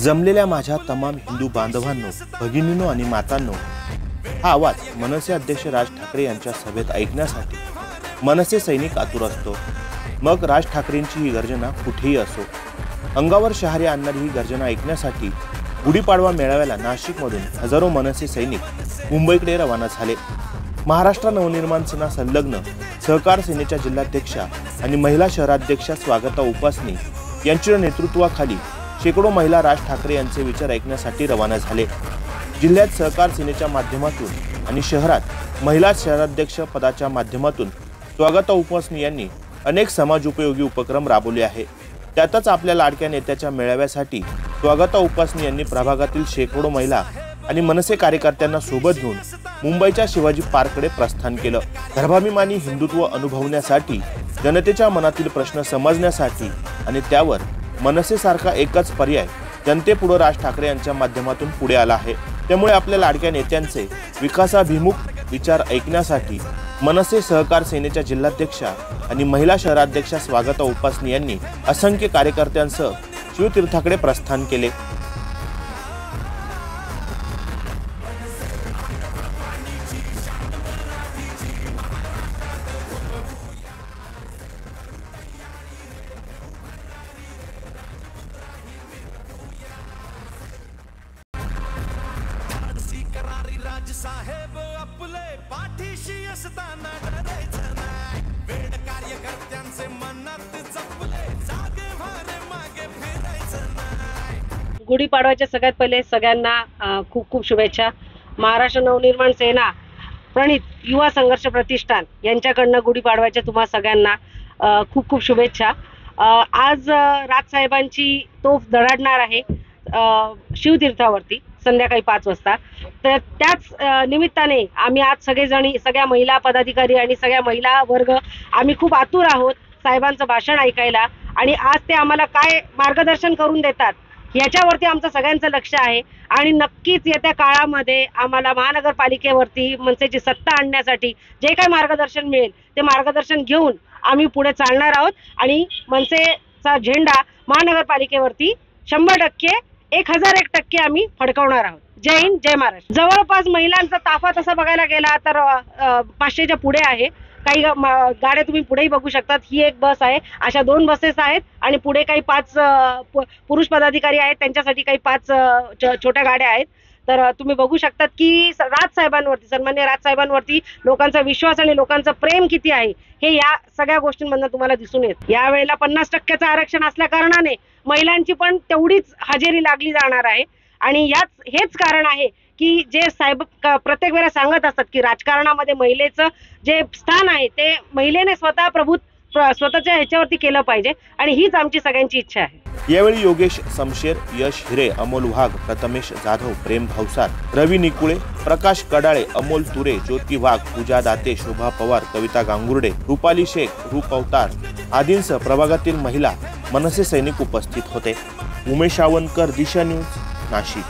जमलेल्या माझ्या तमाम हिंदू बांधवांनो भगिनींनो आणि मातांनो हा आवाज मनसे अध्यक्ष राज ठाकरे यांच्या सभेत ऐकण्यासाठी मनसे सैनिक आतुर असतो. मग राज ठाकरेंची ही गर्जना कुठेही असो. अंगावर शहारे आणणारी ही गर्जना ऐकण्यासाठी गुढीपाडवा मेळाव्याला नाशिकमधून हजारो मनसे सैनिक मुंबईकडे रवाना झाले. महाराष्ट्र नवनिर्माण सेना संलग्न सहकार सेनेच्या जिल्हाध्यक्षा आणि महिला शहराध्यक्षा स्वागता उपासनी यांच्या नेतृत्वाखाली शेकडो महिला राज ठाकरे यांचे विचार ऐकण्यासाठी रवाना झाले. जिल्ह्यात सहकार सेनेच्या माध्यमातून आणि शहरात महिला शहराध्यक्ष पदाच्या माध्यमातून स्वागता उपासनी यांनी अनेक समाजोपयोगी उपक्रम राबवले आहे. त्यातच आपल्या लाडक्या नेत्याच्या मेळाव्यासाठी स्वागता उपासनी यांनी प्रभागातील शेकडो महिला आणि मनसे कार्यकर्त्यांना सोबत घेऊन मुंबईच्या शिवाजी पार्ककडे प्रस्थान केलं. गर्भाभिमानी हिंदुत्व अनुभवण्यासाठी जनतेच्या मनातील प्रश्न समजण्यासाठी आणि त्यावर मनसेसारखा एकच पर्याय जनतेपुढं राज ठाकरे यांच्या माध्यमातून पुढे आला आहे. त्यामुळे आपल्या लाडक्या नेत्यांचे विकासाभिमुख विचार ऐकण्यासाठी मनसे सहकार सेनेच्या जिल्हाध्यक्षा आणि महिला शहराध्यक्षा स्वागता उपासनी यांनी असंख्य कार्यकर्त्यांसह शिवतीर्थाकडे प्रस्थान केले. राज साहेब आपले पाठीशी असताना डरायचं नाही. वेड कार्यकर्त्यांचे मनात जपले जागे मारे मागे फिरायचं नाही. गुढीपाडव्याच्या सगळ्यात पहिले सगळ्यांना खूप खूप शुभेच्छा. महाराष्ट्र नवनिर्माण सेना प्रणित युवा संघर्ष प्रतिष्ठान यांच्याकडनं गुढीपाडव्याच्या तुम्हा सगळ्यांना खूप खूप शुभेच्छा. आज राजसाहेबांची तोफ दडाडणार आहे शिवतीर्थावरती. संध्याकाळी पाच वाजता. तर त्याच निमित्ताने आम्ही आज सगळेजणी सगळ्या महिला पदाधिकारी आणि सगळ्या महिला वर्ग आम्ही खूप आतुर आहोत साहेबांचं भाषण ऐकायला आणि आज ते आम्हाला काय मार्गदर्शन करून देतात याच्यावरती आमचं सगळ्यांचं लक्ष आहे आणि नक्कीच येत्या काळामध्ये आम्हाला महानगरपालिकेवरती मनसेची सत्ता आणण्यासाठी जे काही मार्गदर्शन मिळेल ते मार्गदर्शन घेऊन आम्ही पुढे चालणार आहोत आणि मनसेचा झेंडा महानगरपालिकेवरती शंभर टक्के एक हजार एक टक्के आम्ही फडकवणार आहोत. जय हिंद जय महाराष्ट्र. जवळपास महिलांचा ताफा तसा बघायला गेला तर पाचशेच्या पुढे आहे. काही गाड्या तुम्ही पुढेही बघू शकतात. ही एक बस आहे. अशा दोन बसेस आहेत आणि पुढे काही पाच पु- पुरुष पदाधिकारी आहेत. त्यांच्यासाठी काही पाच छोट्या गाड्या आहेत. तर तुम्ही बघू शकतात की स- राजसाहेबांवरती सन्मान्य राजसाहेबांवरती लोकांचा विश्वास आणि लोकांचं प्रेम किती आहे हे या सगळ्या गोष्टींमधनं तुम्हाला दिसून येत. यावेळेला पन्नास टक्क्याचं आरक्षण असल्या कारणाने महिलांची पण तेवढीच हजेरी लागली जाणार आहे. आणि याच हेच कारण आहे की जे साहेब प्रत्येक वेळेला सांगत असतात की राजकारणामध्ये महिलेचं जे स्थान आहे ते महिलेने स्वतः प्रभू स्वतःच्या ह्याच्यावरती केलं पाहिजे. आणि हीच आमची सगळ्यांची इच्छा आहे. यावेळी योगेश समशेर यश हिरे अमोल वाघ प्रथमेश जाधव प्रेम भावसार रवी निकुळे प्रकाश कडाळे अमोल तुरे ज्योती वाघ पूजा दाते शोभा पवार कविता गांगुर्डे रुपाली शेख रूप अवतार आदींसह प्रभागातील महिला मनसे सैनिक उपस्थित होते. उमेश आवनकर दिशा न्यूज नाशिक.